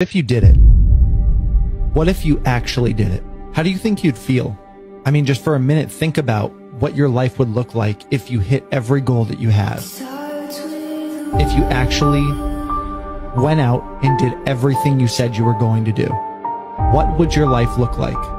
What if you did it? What if you actually did it? How do you think you'd feel? I mean, just for a minute, think about what your life would look like if you hit every goal that you have. If you actually went out and did everything you said you were going to do. What would your life look like?